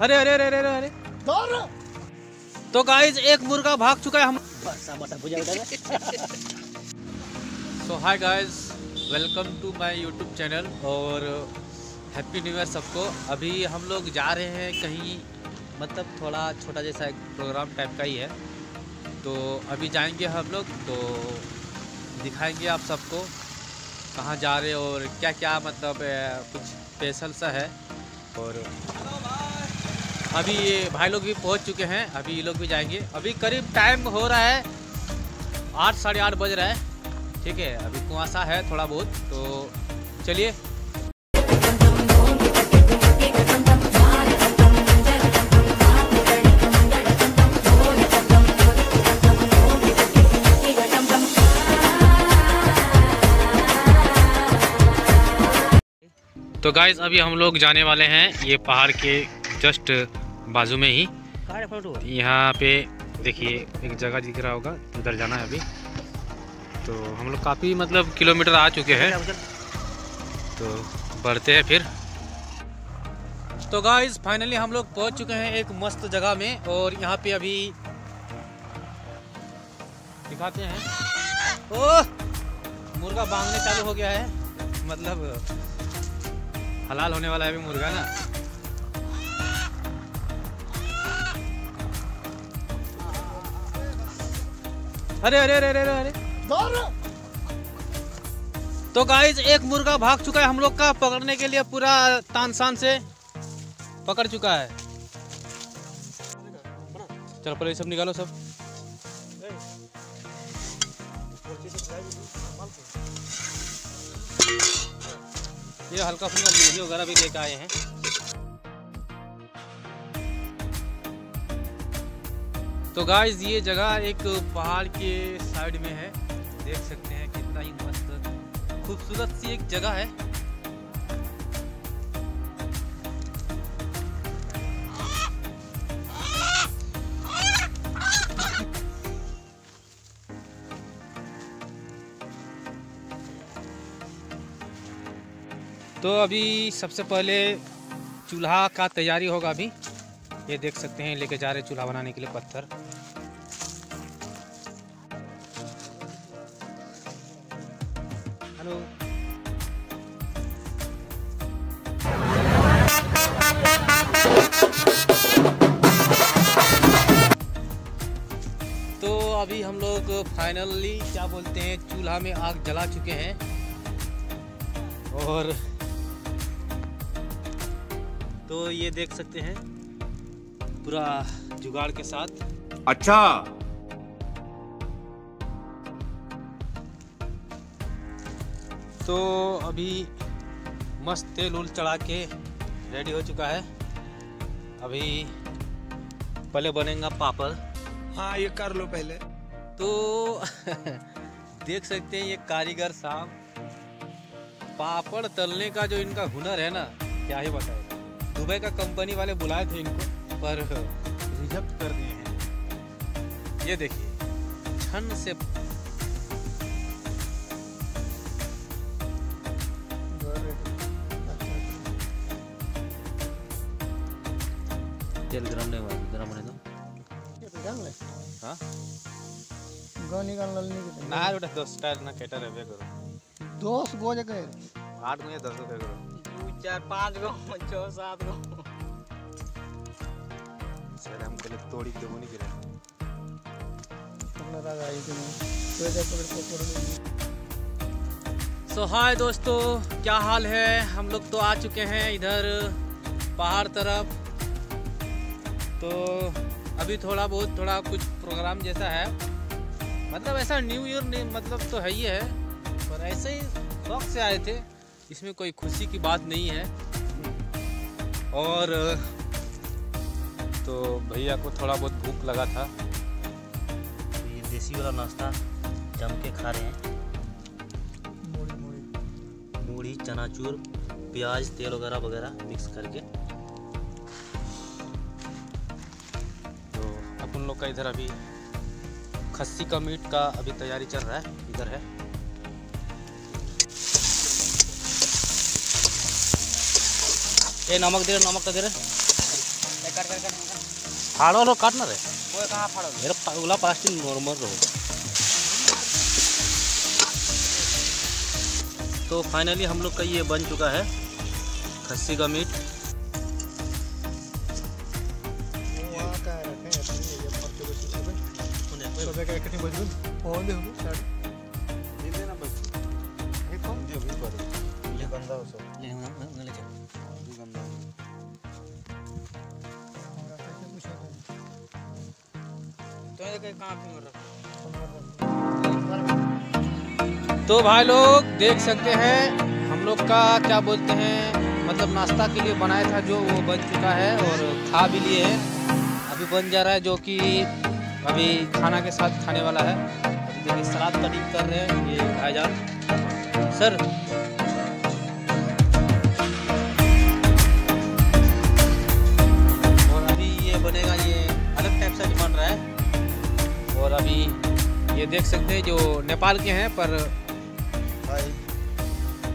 अरे अरे अरे अरे अरे तो गाइस एक मुर्गा भाग चुका है हम। So hi guys welcome to my YouTube channel और हैप्पी न्यू ईयर सबको। अभी हम लोग जा रहे हैं कहीं मतलब थोड़ा छोटा जैसा एक प्रोग्राम टाइप का ही है। तो अभी जाएँगे हम लोग तो दिखाएँगे आप सबको कहाँ जा रहे हैं और क्या क्या मतलब कुछ स्पेशल सा है। और अभी ये भाई लोग भी पहुँच चुके हैं, अभी ये लोग भी जाएँगे। अभी करीब टाइम हो रहा है, आठ, साढ़े आठ बज रहा है। ठीक है, अभी कुआसा है थोड़ा बहुत तो चलिए। तो गाइज़ अभी हम लोग जाने वाले हैं ये पहाड़ के जस्ट बाजू में ही। यहाँ पे देखिए एक जगह दिख रहा होगा उधर जाना है अभी। तो हम लोग काफ़ी मतलब किलोमीटर आ चुके हैं। तो बढ़ते हैं फिर। तो गाइज़ फाइनली हम लोग पहुँच चुके हैं एक मस्त जगह में और यहाँ पे अभी दिखाते हैं। ओह! मुर्गा बांगने चालू हो गया है। मतलब हलाल होने वाला है अभी मुर्गा ना। अरे अरे अरे अरे अरे। अरे तो गाइज़ एक मुर्गा भाग चुका है हम लोग का पकड़ने के लिए पूरा तानसान से पकड़ चुका है। चलो पहले सब निकालो सब। ये हल्का फुल्का मुर्गी वगैरह भी लेके आए हैं। तो गाइस ये जगह एक पहाड़ के साइड में है। देख सकते हैं कितना ही मस्त, खूबसूरत सी एक जगह है। तो अभी सबसे पहले चूल्हा का तैयारी होगा अभी। ये देख सकते हैं, लेके जा रहे चूल्हा बनाने के लिए पत्थर। हेलो। तो अभी हम लोग फाइनली क्या बोलते हैं, चूल्हा में आग जला चुके हैं। और तो ये देख सकते हैं पूरा जुगाड़ के साथ। अच्छा। तो अभी मस्त तेल उल चढ़ा के रेडी हो चुका है। अभी पहले बनेगा पापड़। हाँ ये कर लो पहले। तो देख सकते हैं ये कारीगर साहब पापड़ तलने का जो इनका हुनर है ना क्या ही बताए। दुबई का कंपनी वाले बुलाए थे इनको। पर रिजेक्ट कर दिए हैं। ये देखिए छन से तेल गरम नहीं हुआ गरम होने दो। हाँ? ना बेटा दस टायर ना केटर है करो दोस्त गोज गए आठ में दस रुपये करो। चार पाँच गो छः सात गो। देवो नहीं गिरा। सो हाय दोस्तों क्या हाल है? हम लोग तो आ चुके हैं इधर पहाड़ तरफ़। तो अभी थोड़ा बहुत थोड़ा कुछ प्रोग्राम जैसा है। मतलब ऐसा न्यू ईयर नहीं मतलब तो है ही है। पर ऐसे ही शौक से आए थे इसमें कोई खुशी की बात नहीं है। और तो भैया को थोड़ा बहुत भूख लगा था। तो ये देसी वाला नाश्ता जम के खा रहे हैं। मूढ़ी चनाचूर प्याज तेल वगैरह वगैरह मिक्स करके। तो अपन लोग का इधर अभी खस्सी का मीट का अभी तैयारी चल रहा है। इधर है। ए नमक दे रहे, नमक का दे रहे। कट कट कट फाड़ो लो काटना रे। वो कहाँ फाड़ो मेरा पगला प्लास्टिक नॉर्मल रहो। तो फाइनली हम लोग का ये बन चुका है खस्सी का मीट वहाँ का रखे ये मरते बस सुबह का कितनी बज गई फ़ोन दे हमें साढ़े ये कौन ये गंदा हो सब ले ले ले चल। तो भाई लोग, देख सकते हैं, हम लोग का क्या बोलते हैं मतलब नाश्ता के लिए बनाया था जो वो बन चुका है और खा भी लिए हैं। अभी बन जा रहा है जो कि अभी खाना के साथ खाने वाला है। देखिए, सलाद कटिंग कर रहे हैं ये भाईजान। सर देख सकते हैं जो नेपाल के हैं पर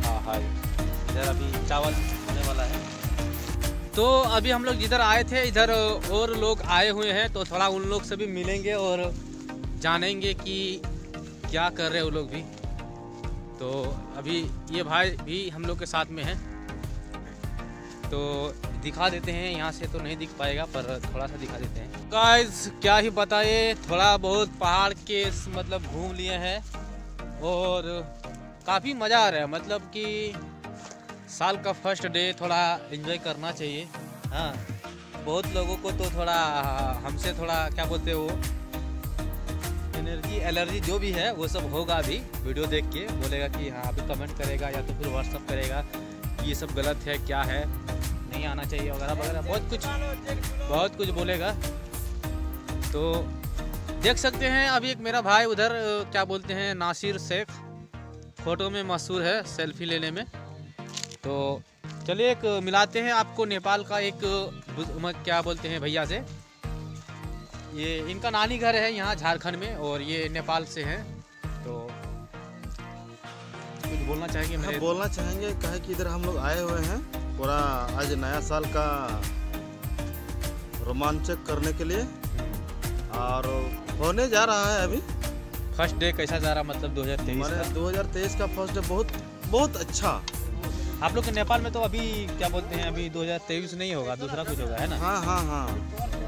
हाँ हाय। इधर अभी चावल होने वाला है। तो अभी हम लोग जिधर आए थे इधर और लोग आए हुए हैं तो थोड़ा उन लोग से भी मिलेंगे और जानेंगे कि क्या कर रहे हैं वो लोग भी। तो अभी ये भाई भी हम लोग के साथ में हैं। तो दिखा देते हैं, यहाँ से तो नहीं दिख पाएगा, पर थोड़ा सा दिखा देते हैं। गाइस क्या ही बताए, थोड़ा बहुत पहाड़ के मतलब घूम लिए हैं, और काफ़ी मज़ा आ रहा है मतलब कि साल का फ़र्स्ट डे थोड़ा एंजॉय करना चाहिए। हाँ बहुत लोगों को तो थोड़ा, हमसे थोड़ा, क्या बोलते हैं एनर्जी एलर्जी जो भी है, वो सब होगा अभी वीडियो देख के, बोलेगा कि हाँ अभी कमेंट करेगा या तो फिर व्हाट्सअप करेगा कि ये सब गलत है, क्या है। नहीं आना चाहिए वगैरह वगैरह। बहुत कुछ बहुत कुछ बोलेगा। तो देख सकते हैं, अभी एक मेरा भाई उधर क्या बोलते हैं, नासिर शेख, फ़ोटो में मशहूर है सेल्फी लेने में। तो चलिए एक मिलाते हैं आपको नेपाल का एक क्या बोलते हैं भैया से? ये इनका नानी घर है यहाँ झारखंड में और ये नेपाल से हैं। तो कुछ बोलना चाहेंगे हम बोलना चाहेंगे, कहे कि इधर हम लोग आए हुए हैं। पूरा आज नया साल का रोमांचक करने के लिए। और होने जा रहा है अभी। फ़र्स्ट डे कैसा जा रहा मतलब 2023 हमारे का? 2023 का फ़र्स्ट डे बहुत बहुत अच्छा। आप लोग के नेपाल में तो अभी क्या बोलते हैं अभी 2023 नहीं होगा दूसरा कुछ होगा है ना? हाँ हाँ हाँ।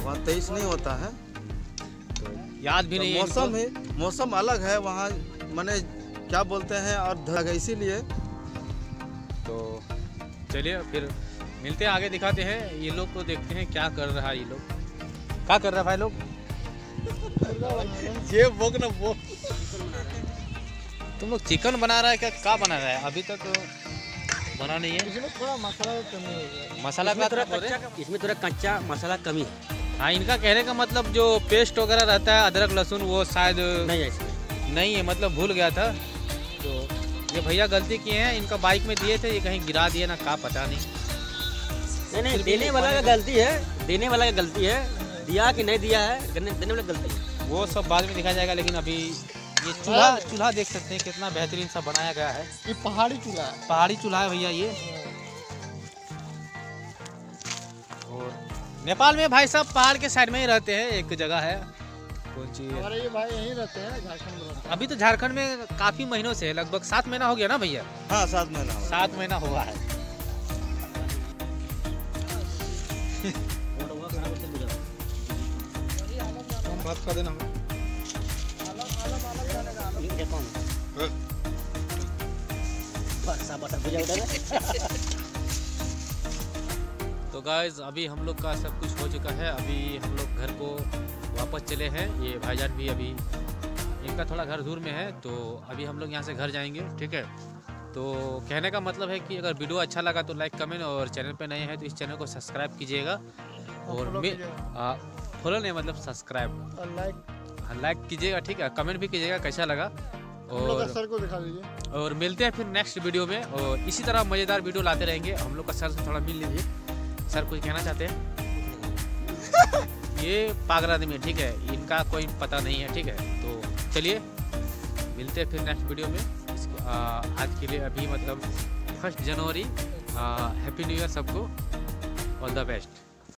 वहाँ तेईस नहीं होता है। तो याद भी तो नहीं मौसम है मौसम अलग है वहाँ। मैंने क्या बोलते हैं और धग इसीलिए। तो चलिए फिर मिलते हैं आगे दिखाते हैं ये लोग को देखते हैं क्या कर रहा है ये लोग। क्या कर रहा है भाई लोग? ये बोक ना वो। तुम लोग चिकन बना रहा है क्या क्या बना रहा है? अभी तक तो बना नहीं है। इसमें थोड़ा मसाला कमी हो। मसाला का थोड़ा हैं? इसमें थोड़ा कच्चा मसाला कमी है। हाँ इनका कहने का मतलब जो पेस्ट वगैरह रहता है अदरक लहसुन वो शायद नहीं है नहीं है मतलब भूल गया था। ये भैया गलती किए हैं इनका बाइक में दिए थे ये कहीं गिरा दिए ना का पता नहीं। नहीं नहीं देने वाला का गलती है देने वाला का गलती है दिया कि नहीं दिया है देने वाला गलती है। वो सब बाद में दिखाया जाएगा लेकिन अभी ये चूल्हा चूल्हा देख सकते हैं कितना बेहतरीन सा बनाया गया है। ये पहाड़ी चूल्हा है। पहाड़ी चूल्हा है भैया ये। और नेपाल में भाई साहब पहाड़ के साइड में ही रहते हैं एक जगह है। कौन सी हमारे ये भाई यहीं रहते हैं झारखंड में अभी तो झारखंड में काफ़ी महीनों से है लगभग सात महीना हो गया ना भैया? हाँ सात महीना सात महीना हुआ है। बात कर देना। हमें तो गाइज़ अभी हम लोग का सब कुछ हो चुका है। अभी हम लोग घर को वापस चले हैं। ये भाईजान भी अभी इनका थोड़ा घर दूर में है तो अभी हम लोग यहाँ से घर जाएँगे ठीक है? तो कहने का मतलब है कि अगर वीडियो अच्छा लगा तो लाइक कमेंट और चैनल पे नए हैं तो इस चैनल को सब्सक्राइब कीजिएगा। और फॉलो नहीं मतलब सब्सक्राइब लाइक लाइक कीजिएगा ठीक है? कमेंट भी कीजिएगा कैसा लगा? और सर को दिखा दीजिए। और मिलते हैं फिर नेक्स्ट वीडियो में और इसी तरह मज़ेदार वीडियो लाते रहेंगे। हम लोग का सर से थोड़ा मिल लीजिए। सर कुछ कहना चाहते हैं? ये पागल आदमी है, ठीक है? इनका कोई पता नहीं है, ठीक है? तो चलिए, मिलते हैं फिर नेक्स्ट वीडियो में। आज के लिए अभी मतलब फ़र्स्ट जनवरी हैप्पी न्यू ईयर सबको। All the best